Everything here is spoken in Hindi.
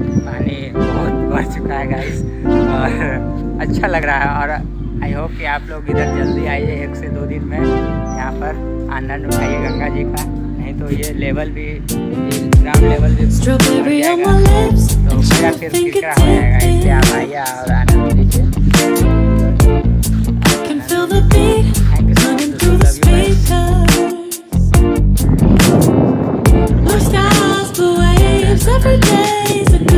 पानी बहुत बढ़ चुका है गाइस और अच्छा लग रहा है और आई होप कि आप लोग इधर जल्दी आइए एक से दो दिन में यहाँ पर आनंद उठाइए गंगा जी का। नहीं तो ये लेवल भी ग्राउंड लेवल भी तो मेरा फिर हो जाएगा इसलिए आप आइए और आनंद लीजिए। Thank you so much love you every day.